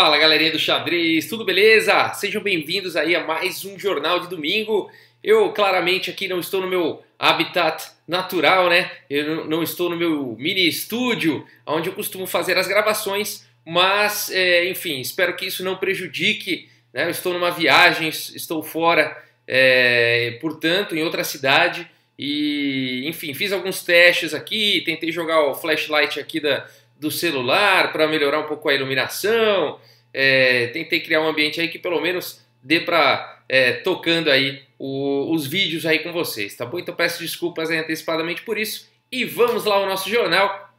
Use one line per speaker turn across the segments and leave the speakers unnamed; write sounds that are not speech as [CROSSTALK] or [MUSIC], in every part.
Fala galerinha do xadrez, tudo beleza? Sejam bem-vindos aí a mais um Jornal de Domingo. Eu claramente aqui não estou no meu habitat natural, né? Eu não estou no meu mini estúdio, onde eu costumo fazer as gravações, mas é, enfim, espero que isso não prejudique. Né? Eu estou numa viagem, estou fora, é, portanto, em outra cidade. E, enfim, fiz alguns testes aqui, tentei jogar o flashlight aqui da, do celular para melhorar um pouco a iluminação. É, tentei criar um ambiente aí que pelo menos dê para é, tocando aí o, os vídeos aí com vocês, tá bom? Então peço desculpas antecipadamente por isso. E vamos lá ao nosso jornal.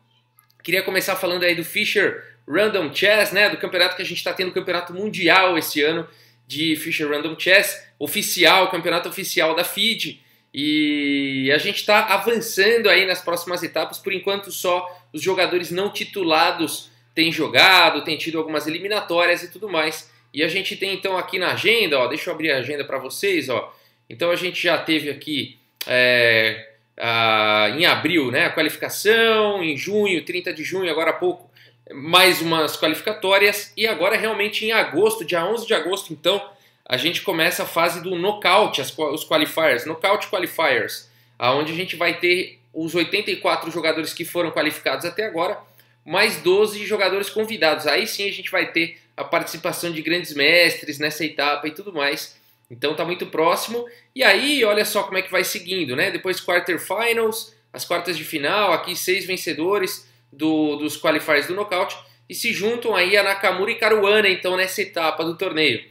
Queria começar falando aí do Fischer Random Chess, né? Do campeonato que a gente está tendo, o campeonato mundial esse ano de Fischer Random Chess, oficial, campeonato oficial da FIDE. E a gente está avançando aí nas próximas etapas, por enquanto só os jogadores não titulados têm jogado, têm tido algumas eliminatórias e tudo mais. E a gente tem então aqui na agenda, ó, deixa eu abrir a agenda para vocês, ó. Então a gente já teve aqui é, a, em abril né, a qualificação, em junho, 30 de junho, agora há pouco, mais umas qualificatórias, e agora realmente em agosto, dia 11 de agosto, então, a gente começa a fase do knockout, os qualifiers, knockout qualifiers, aonde a gente vai ter os 84 jogadores que foram qualificados até agora, mais 12 jogadores convidados. Aí sim a gente vai ter a participação de grandes mestres nessa etapa e tudo mais. Então tá muito próximo. E aí, olha só como é que vai seguindo, né? Depois quarterfinals, as quartas de final, aqui seis vencedores do, dos qualifiers do knockout e se juntam aí a Nakamura e Caruana então nessa etapa do torneio.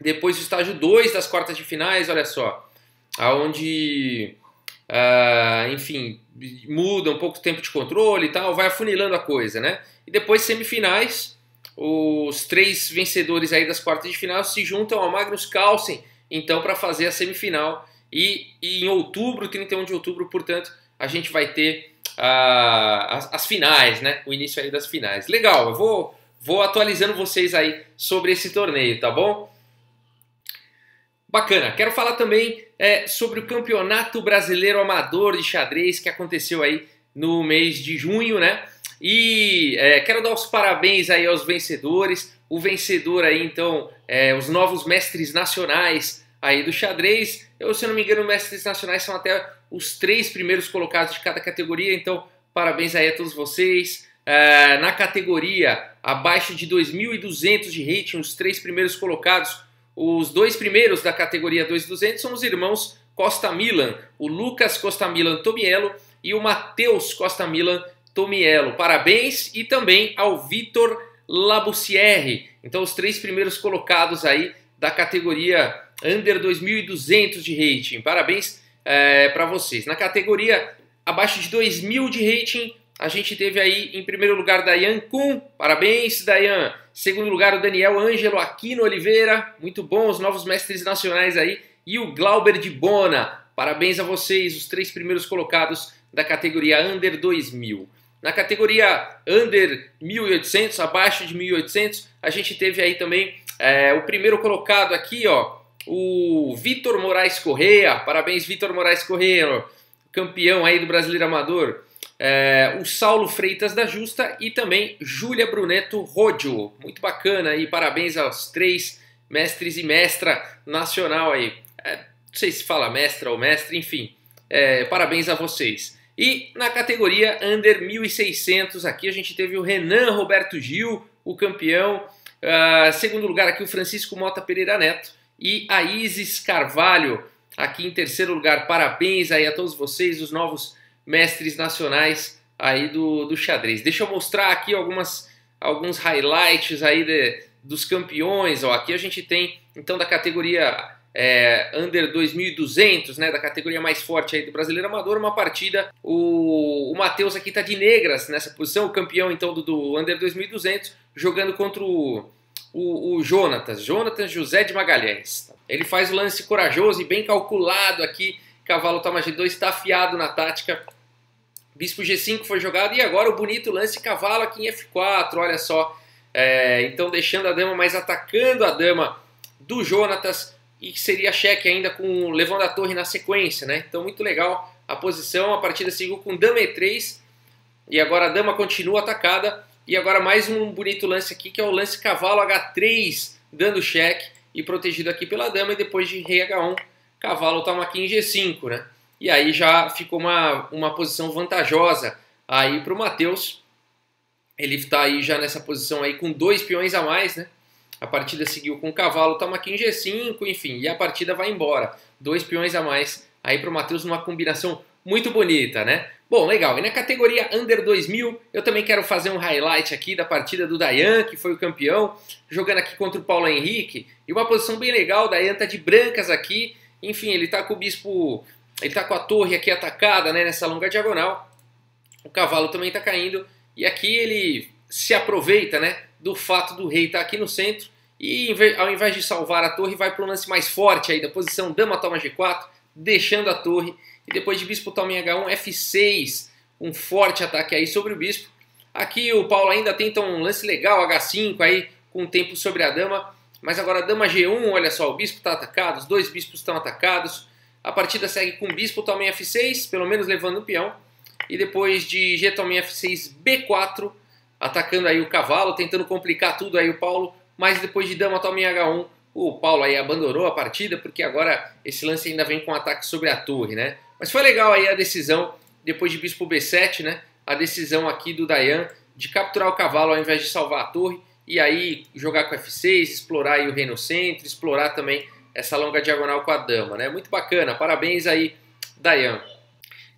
Depois o estágio 2 das quartas de finais, olha só, aonde, uh, enfim, muda um pouco o tempo de controle e tal, vai afunilando a coisa, né? E depois semifinais, os três vencedores aí das quartas de final se juntam ao Magnus Carlsen, então, para fazer a semifinal. E, e, em outubro, 31 de outubro, portanto, a gente vai ter uh, as, as finais, né? O início aí das finais. Legal, eu vou, vou atualizando vocês aí sobre esse torneio, tá bom? Bacana. Quero falar também é, sobre o Campeonato Brasileiro Amador de Xadrez que aconteceu aí no mês de junho, né? E é, quero dar os parabéns aí aos vencedores. O vencedor aí, então, é, os novos mestres nacionais aí do xadrez. Eu, se não me engano, mestres nacionais são até os três primeiros colocados de cada categoria. Então, parabéns aí a todos vocês. É, na categoria abaixo de 2.200 de rating, os três primeiros colocados os dois primeiros da categoria 2200 são os irmãos Costa Milan, o Lucas Costa Milan Tomiello e o Matheus Costa Milan Tomiello. Parabéns e também ao Vitor Labussiere. Então os três primeiros colocados aí da categoria Under 2200 de rating. Parabéns é, para vocês. Na categoria abaixo de 2000 de rating, a gente teve aí em primeiro lugar Dayan Kuhn, parabéns Dayan. Segundo lugar o Daniel Ângelo Aquino Oliveira, muito bom, os novos mestres nacionais aí. E o Glauber de Bona, parabéns a vocês, os três primeiros colocados da categoria Under 2000. Na categoria Under 1800, abaixo de 1800, a gente teve aí também é, o primeiro colocado aqui, ó, o Vitor Moraes Correia, parabéns Vitor Moraes Correia, campeão aí do Brasileiro Amador é, o Saulo Freitas da Justa e também Júlia Bruneto Rodio. Muito bacana e parabéns aos três mestres e mestra nacional aí. É, não sei se fala mestra ou mestre, enfim. É, parabéns a vocês. E na categoria Under 1600, aqui a gente teve o Renan Roberto Gil, o campeão. Uh, segundo lugar aqui o Francisco Mota Pereira Neto e a Isis Carvalho aqui em terceiro lugar. Parabéns aí a todos vocês, os novos mestres nacionais aí do, do xadrez. Deixa eu mostrar aqui algumas, alguns highlights aí de, dos campeões. Ó, aqui a gente tem, então, da categoria é, Under 2200, né, da categoria mais forte aí do Brasileiro Amador, uma partida. O, o Matheus aqui tá de negras nessa posição, o campeão então do, do Under 2200, jogando contra o, o, o Jonatas, Jonatas José de Magalhães. Ele faz o lance corajoso e bem calculado aqui. Cavalo toma G2 está afiado na tática Bispo G5 foi jogado e agora o bonito lance cavalo aqui em F4, olha só. É, então deixando a dama, mas atacando a dama do Jonatas e que seria cheque ainda com levando a torre na sequência, né? Então muito legal a posição, a partida seguiu com dama E3 e agora a dama continua atacada E agora mais um bonito lance aqui, que é o lance cavalo H3, dando cheque e protegido aqui pela dama, e depois de rei H1, cavalo toma aqui em G5, né? E aí já ficou uma, uma posição vantajosa aí para o Matheus. Ele está aí já nessa posição aí com dois peões a mais, né? A partida seguiu com o cavalo, toma aqui em G5, enfim, e a partida vai embora. Dois peões a mais aí para o Matheus numa combinação muito bonita, né? Bom, legal. E na categoria Under 2000, eu também quero fazer um highlight aqui da partida do Dayan, que foi o campeão, jogando aqui contra o Paulo Henrique. E uma posição bem legal, o Dayan tá de brancas aqui. Enfim, ele tá com o bispo, ele tá com a torre aqui atacada, né, nessa longa diagonal. O cavalo também tá caindo. E aqui ele se aproveita, né, do fato do rei estar tá aqui no centro. E ao invés de salvar a torre, vai para o lance mais forte aí da posição dama toma G4, deixando a torre e depois de bispo toma em H1, F6, um forte ataque aí sobre o bispo. Aqui o Paulo ainda tenta um lance legal, H5 aí, com o tempo sobre a dama. Mas agora dama G1, olha só, o bispo está atacado, os dois bispos estão atacados. A partida segue com bispo toma em F6, pelo menos levando o peão. E depois de G toma em F6, B4, atacando aí o cavalo, tentando complicar tudo aí o Paulo. Mas depois de dama toma em H1, o Paulo aí abandonou a partida, porque agora esse lance ainda vem com ataque sobre a torre, né? Mas foi legal aí a decisão, depois de bispo B7, né? A decisão aqui do Dayan de capturar o cavalo ao invés de salvar a torre e aí jogar com F6, explorar aí o rei no centro, explorar também essa longa diagonal com a dama, né? Muito bacana, parabéns aí, Dayan.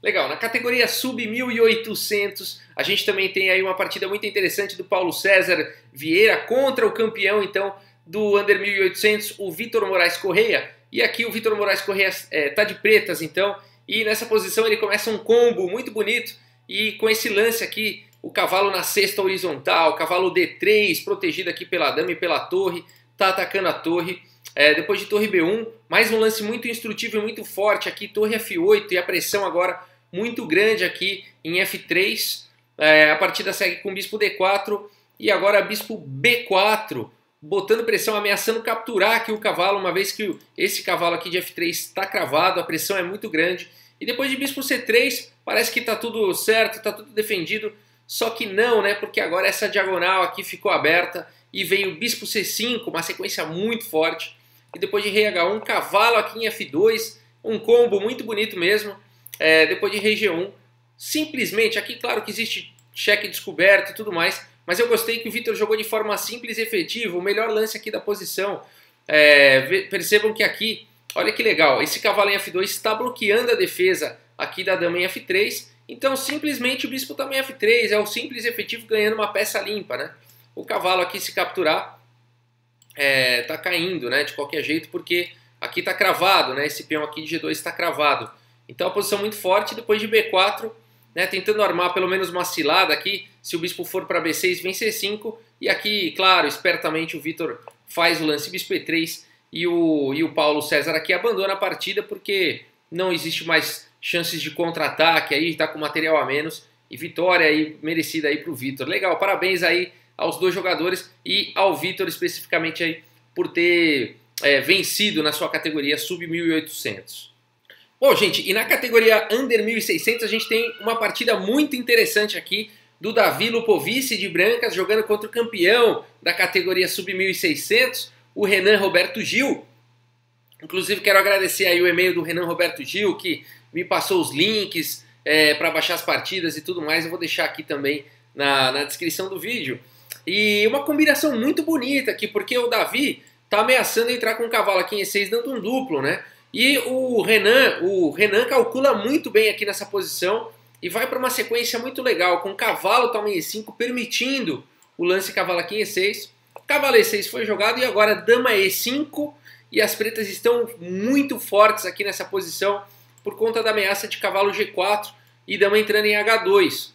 Legal, na categoria sub 1800, a gente também tem aí uma partida muito interessante do Paulo César Vieira contra o campeão, então, do Under 1800, o Vitor Moraes Correia. E aqui o Vitor Moraes Correia é, tá de pretas, então, e nessa posição ele começa um combo muito bonito e com esse lance aqui, o cavalo na sexta horizontal, cavalo D3 protegido aqui pela dama e pela torre, tá atacando a torre. É, depois de torre B1, mais um lance muito instrutivo e muito forte aqui, torre F8 e a pressão agora muito grande aqui em F3. É, a partida segue com bispo D4 e agora bispo B4, botando pressão, ameaçando capturar aqui o cavalo, uma vez que esse cavalo aqui de F3 está cravado, a pressão é muito grande. E depois de bispo C3, parece que está tudo certo, está tudo defendido, só que não, né? Porque agora essa diagonal aqui ficou aberta e veio bispo C5, uma sequência muito forte. E depois de rei H1, cavalo aqui em F2, um combo muito bonito mesmo. É, depois de rei G1, simplesmente, aqui claro que existe cheque descoberto e tudo mais, mas eu gostei que o Vitor jogou de forma simples e efetiva, o melhor lance aqui da posição. É, percebam que aqui, olha que legal, esse cavalo em F2 está bloqueando a defesa aqui da dama em F3, então simplesmente o bispo também em F3, é o simples e efetivo ganhando uma peça limpa, né? O cavalo aqui se capturar é, tá caindo, né, de qualquer jeito, porque aqui está cravado, né, esse peão aqui de G2 está cravado. Então a posição muito forte, depois de B4, né, tentando armar pelo menos uma cilada aqui, se o bispo for para B6, vem C5, e aqui, claro, espertamente o Vitor faz o lance bispo E3 e o, e o Paulo César aqui abandona a partida porque não existe mais chances de contra-ataque, aí está com material a menos, e vitória aí merecida aí para o Vitor. Legal, parabéns aí aos dois jogadores e ao Vitor especificamente aí por ter é, vencido na sua categoria sub 1800. Bom, gente, e na categoria Under 1600 a gente tem uma partida muito interessante aqui do Davi Lupovici de Brancas jogando contra o campeão da categoria Sub 1600, o Renan Roberto Gil. Inclusive quero agradecer aí o e-mail do Renan Roberto Gil que me passou os links é, para baixar as partidas e tudo mais. Eu vou deixar aqui também na, na descrição do vídeo. E uma combinação muito bonita aqui, porque o Davi tá ameaçando entrar com o cavalo aqui em E6 dando um duplo, né? E o Renan, o Renan calcula muito bem aqui nessa posição e vai para uma sequência muito legal, com cavalo toma em E5, permitindo o lance cavalo aqui em E6. Cavalo E6 foi jogado e agora dama E5 e as pretas estão muito fortes aqui nessa posição por conta da ameaça de cavalo G4 e dama entrando em H2.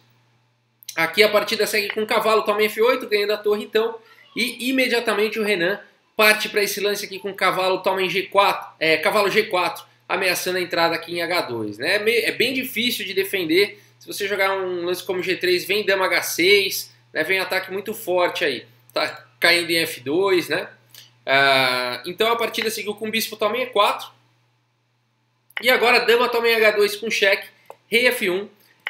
Aqui a partida segue com cavalo toma F8, ganhando a torre então, e imediatamente o Renan parte para esse lance aqui com cavalo toma em G4, é, cavalo G4, ameaçando a entrada aqui em H2. Né? É bem difícil de defender. Se você jogar um lance como G3, vem dama H6, né? vem ataque muito forte aí. Tá caindo em F2, né? Ah, então a partida seguiu com bispo toma em E4. E agora dama toma em H2 com cheque, rei F1,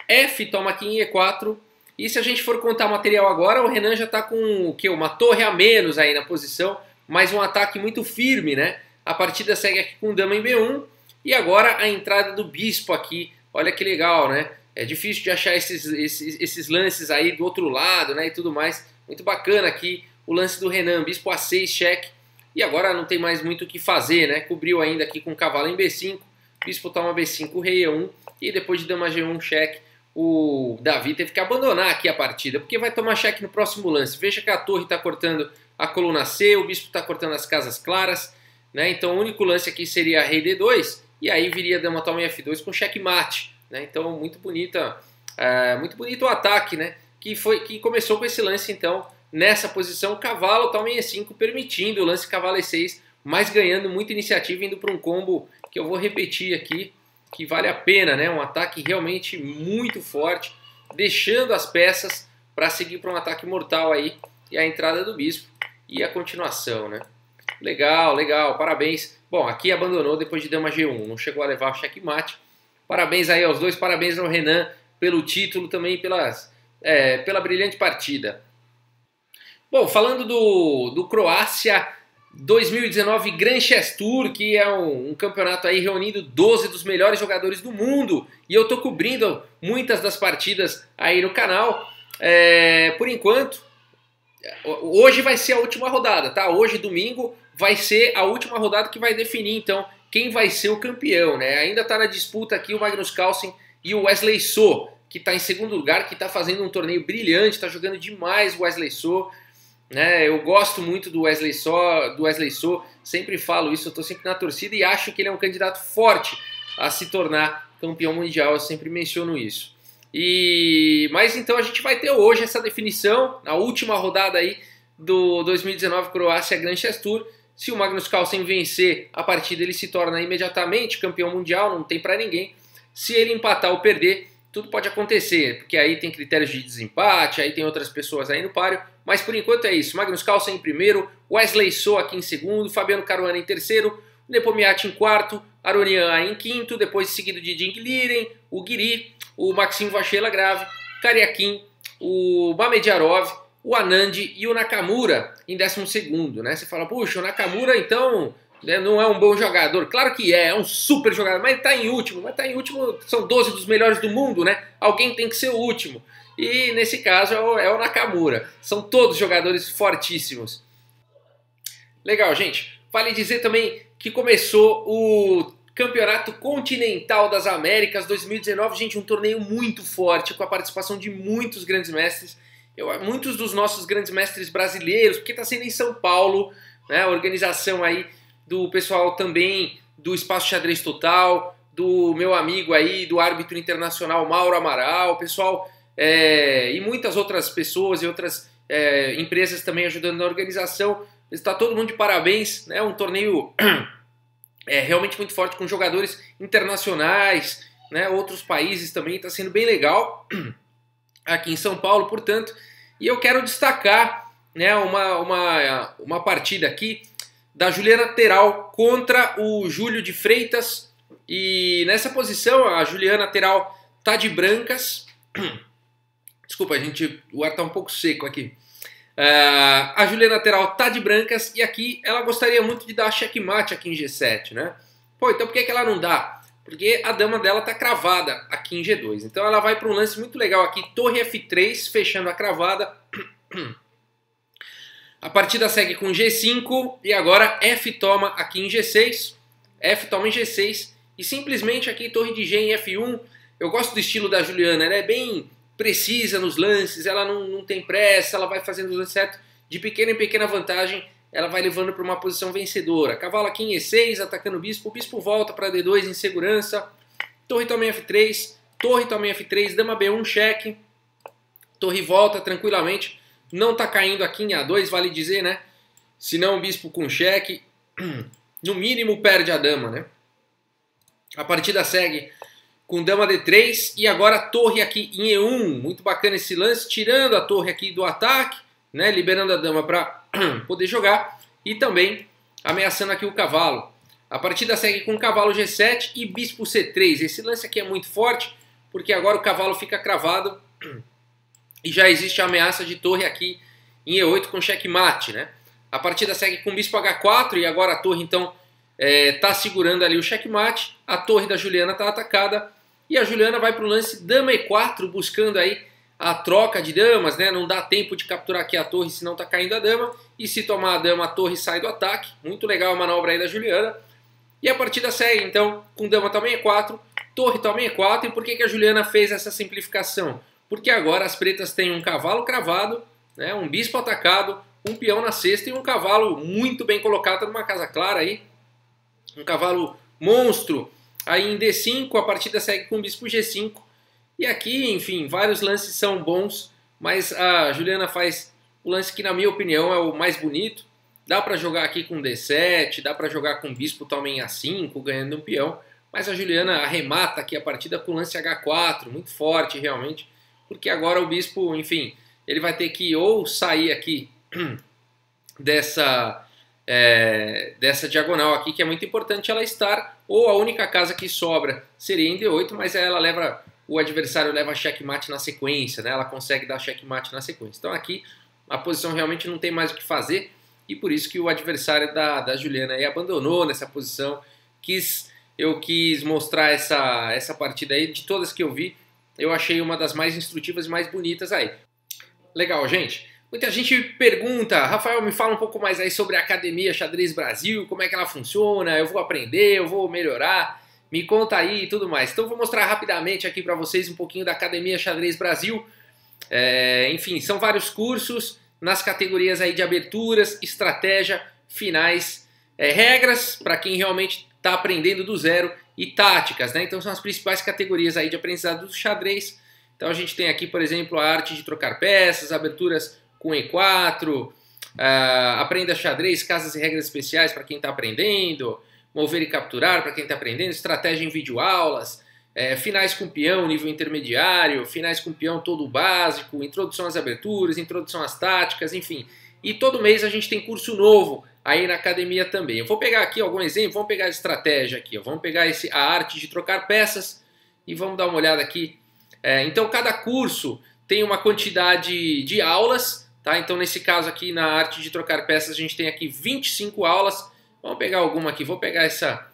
F toma aqui em E4, E se a gente for contar material agora, o Renan já está com o que? Uma torre a menos aí na posição, mas um ataque muito firme, né? A partida segue aqui com dama em B1 e agora a entrada do bispo aqui. Olha que legal, né? É difícil de achar esses, esses, esses lances aí do outro lado, né? E tudo mais. Muito bacana aqui o lance do Renan, bispo A6, cheque. E agora não tem mais muito o que fazer, né? Cobriu ainda aqui com cavalo em B5, bispo toma B5, rei E1 e depois de dama G1, cheque o Davi teve que abandonar aqui a partida, porque vai tomar cheque no próximo lance. Veja que a torre está cortando a coluna C, o bispo está cortando as casas claras, né? Então o único lance aqui seria rei D2, e aí viria dama toma em F2 com checkmate, né? Então muito bonita, é, muito bonito o ataque, né? Que foi que começou com esse lance então nessa posição cavalo toma em E5 permitindo o lance cavalo E6, mas ganhando muita iniciativa indo para um combo que eu vou repetir aqui que vale a pena, né? Um ataque realmente muito forte, deixando as peças para seguir para um ataque mortal aí e a entrada do bispo e a continuação, né? Legal, legal, parabéns. Bom, aqui abandonou depois de dama G1, não chegou a levar o checkmate. Parabéns aí aos dois, parabéns ao Renan pelo título também pelas, é, pela brilhante partida. Bom, falando do, do Croácia 2019 Grand Chess Tour, que é um, um, campeonato aí reunindo 12 dos melhores jogadores do mundo. E eu tô cobrindo muitas das partidas aí no canal. É, por enquanto, hoje vai ser a última rodada, tá? Hoje, domingo, vai ser a última rodada que vai definir, então, quem vai ser o campeão, né? Ainda tá na disputa aqui o Magnus Carlsen e o Wesley So, que tá em segundo lugar, que tá fazendo um torneio brilhante, tá jogando demais o Wesley So. Né? Eu gosto muito do Wesley So, do Wesley So, sempre falo isso, eu estou sempre na torcida e acho que ele é um candidato forte a se tornar campeão mundial, eu sempre menciono isso. E mas então a gente vai ter hoje essa definição, na última rodada aí do 2019 Croácia Grand Chess Tour. Se o Magnus Carlsen vencer a partida, ele se torna imediatamente campeão mundial, não tem para ninguém. Se ele empatar ou perder, tudo pode acontecer, porque aí tem critérios de desempate, aí tem outras pessoas aí no páreo, mas por enquanto é isso. Magnus Carlsen em primeiro, Wesley So aqui em segundo, Fabiano Caruana em terceiro, Nepomiat em quarto, Aronian em quinto, depois seguido de Ding Liren, o Guiri, o Maxim Vachela Grave, Kariakin, o Mamediarov, o Anand e o Nakamura em décimo segundo, né? Você fala, puxa, o Nakamura então né, não é um bom jogador. Claro que é, é um super jogador, mas está em último. Mas está em último, são 12 dos melhores do mundo, né? Alguém tem que ser o último. E nesse caso é o, é o Nakamura. São todos jogadores fortíssimos. Legal, gente. Vale dizer também que começou o Campeonato Continental das Américas 2019. Gente, um torneio muito forte, com a participação de muitos grandes mestres. Eu, muitos dos nossos grandes mestres brasileiros, porque está sendo em São Paulo, né? A organização aí do pessoal também do Espaço Xadrez Total, do meu amigo aí, do árbitro internacional Mauro Amaral, pessoal é, e muitas outras pessoas e outras é, empresas também ajudando na organização. Está todo mundo de parabéns, né? Um torneio [CLEARS THROAT] é, realmente muito forte com jogadores internacionais, né? Outros países também está sendo bem legal [CLEARS THROAT] aqui em São Paulo, portanto. E eu quero destacar, né? Uma uma uma partida aqui da Juliana Teral contra o Júlio de Freitas. E nessa posição a Juliana Teral tá de brancas. [CLEARS THROAT] Desculpa, gente, o ar tá um pouco seco aqui. Uh, a Juliana Teral tá de brancas e aqui ela gostaria muito de dar checkmate aqui em G7, né? Pô, então por que, que ela não dá? Porque a dama dela tá cravada aqui em G2. Então ela vai para um lance muito legal aqui, torre F3, fechando a cravada. [CLEARS THROAT] A partida segue com G5 e agora F toma aqui em G6. F toma em G6 e simplesmente aqui torre de G em F1. Eu gosto do estilo da Juliana, ela é bem precisa nos lances, ela não, não tem pressa, ela vai fazendo os lances certo. De pequena em pequena vantagem, ela vai levando para uma posição vencedora. Cavalo aqui em E6, atacando o bispo. O bispo volta para D2 em segurança. Torre toma em F3, torre toma em F3, dama B1, cheque. Torre volta tranquilamente não está caindo aqui em A2, vale dizer, né? Se não o bispo com cheque, [CLEARS THROAT] no mínimo perde a dama, né? A partida segue com dama D3 e agora torre aqui em E1. Muito bacana esse lance, tirando a torre aqui do ataque, né? Liberando a dama para [CLEARS THROAT] poder jogar e também ameaçando aqui o cavalo. A partida segue com cavalo G7 e bispo C3. Esse lance aqui é muito forte porque agora o cavalo fica cravado [CLEARS THROAT] e já existe a ameaça de torre aqui em E8 com checkmate, né? A partida segue com bispo H4 e agora a torre então está é, segurando ali o checkmate, a torre da Juliana está atacada e a Juliana vai para o lance dama E4 buscando aí a troca de damas, né? Não dá tempo de capturar aqui a torre, senão tá caindo a dama. E se tomar a dama, a torre sai do ataque. Muito legal a manobra aí da Juliana. E a partida segue, então, com dama também E4, torre também E4. E por que, que a Juliana fez essa simplificação? Porque agora as pretas têm um cavalo cravado, né? um bispo atacado, um peão na cesta e um cavalo muito bem colocado numa casa clara aí. Um cavalo monstro. Aí em D5 a partida segue com bispo G5 e aqui, enfim, vários lances são bons, mas a Juliana faz o lance que, na minha opinião, é o mais bonito. Dá para jogar aqui com D7, dá para jogar com bispo também A5, ganhando um peão. Mas a Juliana arremata aqui a partida com lance H4, muito forte realmente. Porque agora o bispo, enfim, ele vai ter que ou sair aqui [CLEARS THROAT] dessa, é, dessa diagonal aqui, que é muito importante ela estar, ou a única casa que sobra seria em D8, mas ela leva o adversário leva checkmate na sequência, né? ela consegue dar checkmate na sequência. Então aqui a posição realmente não tem mais o que fazer e por isso que o adversário da, da Juliana aí abandonou nessa posição. Quis, eu quis mostrar essa, essa partida aí, de todas que eu vi, eu achei uma das mais instrutivas e mais bonitas aí. Legal, gente. Muita gente pergunta, Rafael, me fala um pouco mais aí sobre a Academia Xadrez Brasil, como é que ela funciona, eu vou aprender, eu vou melhorar. Me conta aí e tudo mais. Então vou mostrar rapidamente aqui para vocês um pouquinho da Academia Xadrez Brasil. É, enfim, são vários cursos nas categorias aí de aberturas, estratégia, finais, é, regras para quem realmente está aprendendo do zero e táticas, né? Então são as principais categorias aí de aprendizado do xadrez. Então a gente tem aqui, por exemplo, a arte de trocar peças, aberturas com E4, uh, aprenda xadrez, casas e regras especiais para quem está aprendendo, mover e capturar para quem está aprendendo, estratégia em videoaulas, é, finais com peão nível intermediário, finais com peão todo básico, introdução às aberturas, introdução às táticas, enfim. E todo mês a gente tem curso novo aí na academia também. Eu vou pegar aqui algum exemplo, vamos pegar a estratégia aqui, vamos pegar esse, a arte de trocar peças e vamos dar uma olhada aqui. É, então cada curso tem uma quantidade de aulas, tá? Então nesse caso aqui na arte de trocar peças a gente tem aqui 25 aulas Vamos pegar alguma aqui. Vou pegar essa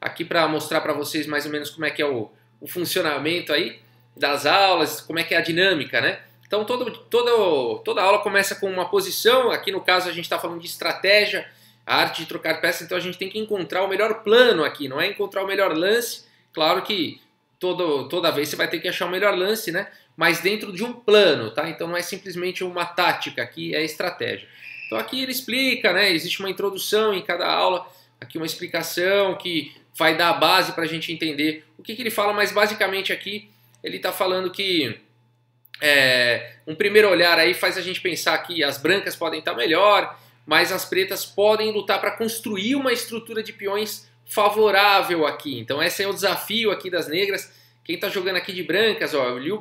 aqui para mostrar para vocês mais ou menos como é que é o, o, funcionamento aí das aulas, como é que é a dinâmica, né? Então todo, todo, toda aula começa com uma posição. Aqui no caso a gente está falando de estratégia, a arte de trocar peças. Então a gente tem que encontrar o melhor plano aqui, não é encontrar o melhor lance. Claro que todo, toda vez você vai ter que achar o melhor lance, né? Mas dentro de um plano, tá? Então não é simplesmente uma tática aqui, é estratégia. Então aqui ele explica, né? Existe uma introdução em cada aula, aqui uma explicação que vai dar a base para a gente entender o que, que, ele fala, mas basicamente aqui ele está falando que é, um primeiro olhar aí faz a gente pensar que as brancas podem estar tá melhor, mas as pretas podem lutar para construir uma estrutura de peões favorável aqui. Então esse é o desafio aqui das negras. Quem está jogando aqui de brancas, ó, o Liu,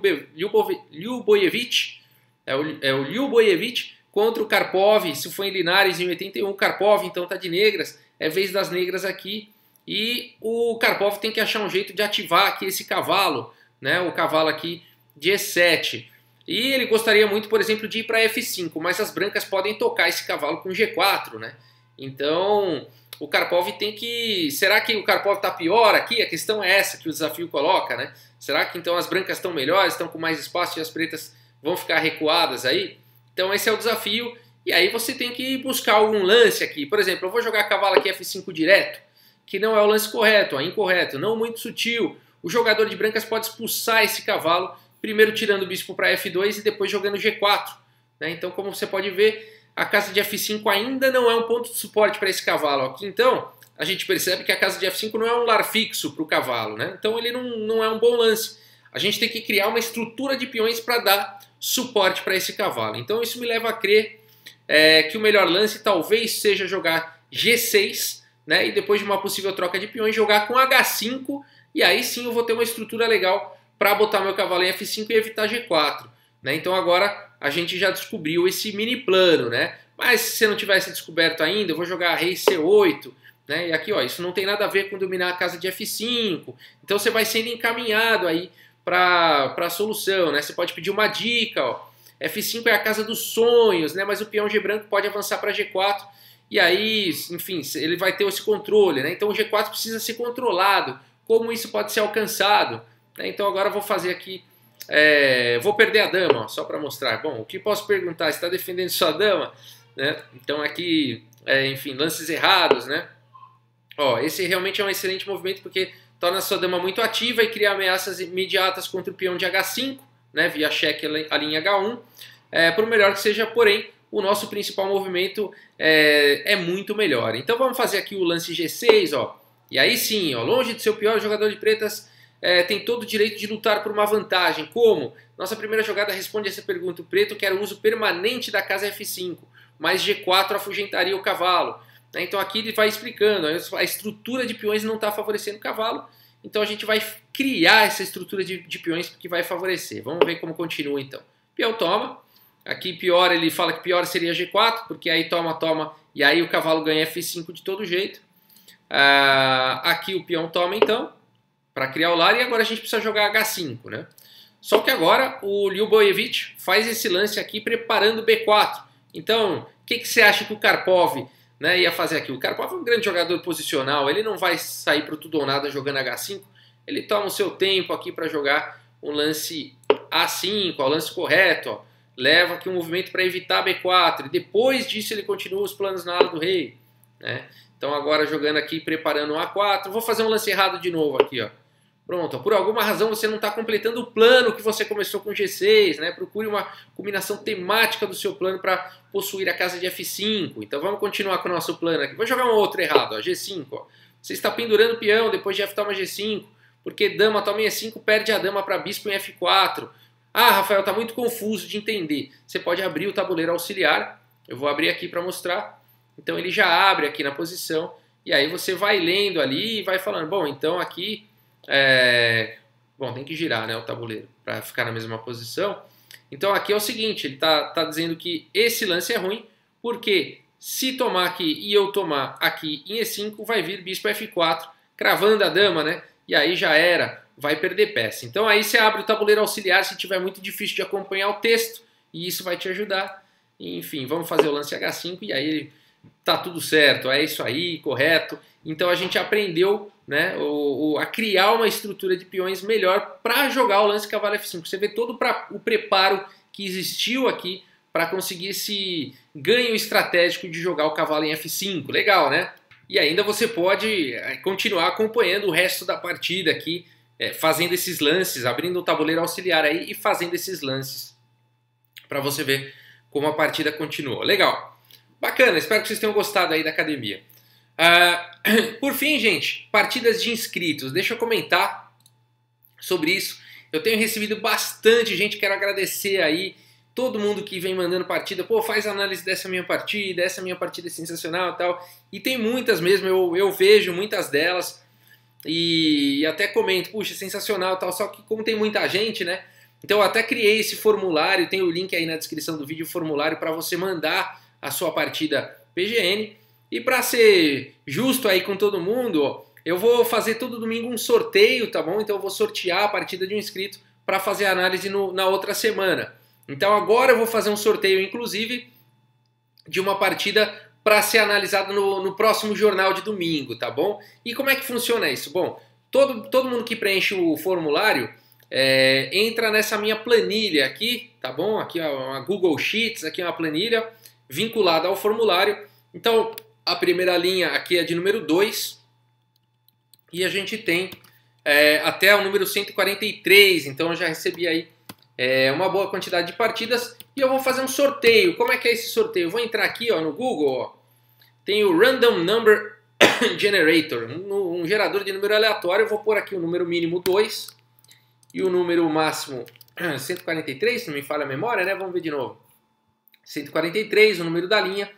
Boyevich, é o, é o Liu Boyevich, contra o Karpov, se foi em Linares em 81, Karpov então tá de negras, é vez das negras aqui, e o Karpov tem que achar um jeito de ativar aqui esse cavalo, né, o cavalo aqui de E7. E ele gostaria muito, por exemplo, de ir para F5, mas as brancas podem tocar esse cavalo com G4, né? Então, o Karpov tem que... Será que o Karpov está pior aqui? A questão é essa que o desafio coloca, né? Será que então as brancas estão melhores, estão com mais espaço e as pretas vão ficar recuadas aí? Então esse é o desafio. E aí você tem que buscar algum lance aqui. Por exemplo, eu vou jogar cavalo aqui F5 direto, que não é o lance correto, é incorreto, não muito sutil. O jogador de brancas pode expulsar esse cavalo, primeiro tirando o bispo para F2 e depois jogando G4. Né? Então, como você pode ver, a casa de F5 ainda não é um ponto de suporte para esse cavalo. Aqui, então, a gente percebe que a casa de F5 não é um lar fixo para o cavalo. Né? Então, ele não, não é um bom lance. A gente tem que criar uma estrutura de peões para dar suporte para esse cavalo. Então isso me leva a crer é, que o melhor lance talvez seja jogar G6, né, e depois de uma possível troca de peões jogar com H5, e aí sim eu vou ter uma estrutura legal para botar meu cavalo em F5 e evitar G4. Né? Então agora a gente já descobriu esse mini plano, né? Mas se você não tivesse descoberto ainda, eu vou jogar Rei C8, né? E aqui, ó, isso não tem nada a ver com dominar a casa de F5. Então você vai sendo encaminhado aí para a solução, né? Você pode pedir uma dica, ó. F5 é a casa dos sonhos, né? Mas o peão G branco pode avançar para G4 e aí, enfim, ele vai ter esse controle, né? Então o G4 precisa ser controlado. Como isso pode ser alcançado? Né? Então agora eu vou fazer aqui, é, vou perder a dama, ó, só para mostrar. Bom, o que posso perguntar? Está defendendo sua dama? Né? Então aqui, é, enfim, lances errados, né? Ó, esse realmente é um excelente movimento porque torna sua dama muito ativa e cria ameaças imediatas contra o peão de H5, né, via cheque a linha H1. É, por melhor que seja, porém, o nosso principal movimento é, é, muito melhor. Então vamos fazer aqui o lance G6, ó. E aí sim, ó, longe de ser o pior jogador de pretas, é, tem todo o direito de lutar por uma vantagem. Como? Nossa primeira jogada responde essa pergunta. O preto quer o uso permanente da casa F5, mas G4 afugentaria o cavalo. Né? Então aqui ele vai explicando, a estrutura de peões não está favorecendo o cavalo, então a gente vai criar essa estrutura de, de, peões que vai favorecer. Vamos ver como continua então. Peão toma, aqui pior, ele fala que pior seria G4, porque aí toma, toma, e aí o cavalo ganha F5 de todo jeito. Ah, aqui o peão toma então, para criar o lar, e agora a gente precisa jogar H5, né? Só que agora o Lyuboyevich faz esse lance aqui preparando B4. Então, o que, que você acha que o Karpov né, ia fazer aqui. O Karpov é um grande jogador posicional, ele não vai sair para tudo ou nada jogando H5, ele toma o seu tempo aqui para jogar um lance A5, o lance correto, ó. leva aqui um movimento para evitar B4, e depois disso ele continua os planos na ala do rei. Né? Então agora jogando aqui, preparando um A4, vou fazer um lance errado de novo aqui, ó. Pronto, por alguma razão você não está completando o plano que você começou com G6, né? Procure uma combinação temática do seu plano para possuir a casa de F5. Então vamos continuar com o nosso plano aqui. Vou jogar um outro errado, ó, G5. Ó. Você está pendurando o peão, depois de F toma G5, porque dama toma em E5, perde a dama para bispo em F4. Ah, Rafael, está muito confuso de entender. Você pode abrir o tabuleiro auxiliar. Eu vou abrir aqui para mostrar. Então ele já abre aqui na posição. E aí você vai lendo ali e vai falando, bom, então aqui é... Bom, tem que girar né, o tabuleiro para ficar na mesma posição. Então aqui é o seguinte, ele está tá dizendo que esse lance é ruim, porque se tomar aqui e eu tomar aqui em E5, vai vir bispo F4, cravando a dama, né? E aí já era, vai perder peça. Então aí você abre o tabuleiro auxiliar se tiver muito difícil de acompanhar o texto, e isso vai te ajudar. Enfim, vamos fazer o lance H5 e aí tá tudo certo, é isso aí, correto. Então a gente aprendeu né, o, a criar uma estrutura de peões melhor para jogar o lance cavalo F5. Você vê todo pra, o preparo que existiu aqui para conseguir esse ganho estratégico de jogar o cavalo em F5. Legal, né? E ainda você pode eh, continuar acompanhando o resto da partida aqui, é, fazendo esses lances, abrindo o tabuleiro auxiliar aí e fazendo esses lances para você ver como a partida continuou. Legal. Bacana, espero que vocês tenham gostado aí da academia. Uh, [COUGHS] por fim, gente, partidas de inscritos. Deixa eu comentar sobre isso. Eu tenho recebido bastante gente, quero agradecer aí todo mundo que vem mandando partida. Pô, faz análise dessa minha partida, essa minha partida é sensacional e tal. E tem muitas mesmo, eu, eu vejo muitas delas. E, e até comento, puxa, sensacional tal. Só que como tem muita gente, né? Então eu até criei esse formulário, tem o link aí na descrição do vídeo, o formulário para você mandar a sua partida PGN. E para ser justo aí com todo mundo, eu vou fazer todo domingo um sorteio, tá bom? Então eu vou sortear a partida de um inscrito para fazer a análise no, na outra semana. Então agora eu vou fazer um sorteio, inclusive, de uma partida para ser analisada no, no, próximo jornal de domingo, tá bom? E como é que funciona isso? Bom, todo, todo mundo que preenche o formulário é, entra nessa minha planilha aqui, tá bom? Aqui é uma Google Sheets, aqui é uma planilha vinculada ao formulário. Então, a primeira linha aqui é de número 2 e a gente tem é, até o número 143, então eu já recebi aí é, uma boa quantidade de partidas e eu vou fazer um sorteio. Como é que é esse sorteio? Eu vou entrar aqui ó, no Google, ó. tem o Random Number [COUGHS] Generator, um, um gerador de número aleatório. Eu vou pôr aqui o número mínimo 2 e o número máximo [COUGHS] 143, se não me falha a memória, né? Vamos ver de novo. 143, o número da linha.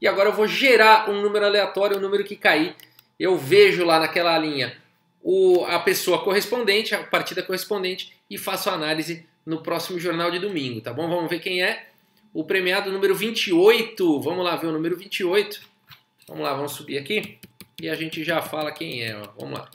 E agora eu vou gerar um número aleatório, o número que cair. Eu vejo lá naquela linha o, a pessoa correspondente, a partida correspondente, e faço a análise no próximo jornal de domingo, tá bom? Vamos ver quem é. O premiado número 28. Vamos lá ver o número 28. Vamos lá, vamos subir aqui. E a gente já fala quem é. Ó. Vamos lá.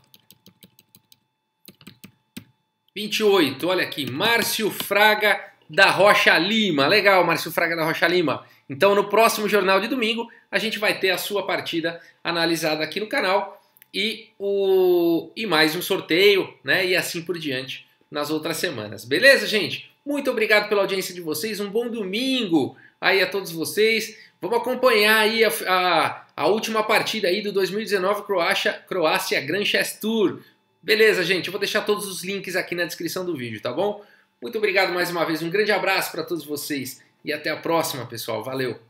28, olha aqui. Márcio Fraga da Rocha Lima. Legal, Márcio Fraga da Rocha Lima. Então, no próximo Jornal de Domingo, a gente vai ter a sua partida analisada aqui no canal e, o, e mais um sorteio, né? E assim por diante nas outras semanas. Beleza, gente? Muito obrigado pela audiência de vocês. Um bom domingo aí a todos vocês. Vamos acompanhar aí a, a, a última partida aí do 2019 Croácia, Croácia Grand Chess Tour. Beleza, gente? Eu vou deixar todos os links aqui na descrição do vídeo, tá bom? Muito obrigado mais uma vez. Um grande abraço para todos vocês e até a próxima, pessoal. Valeu!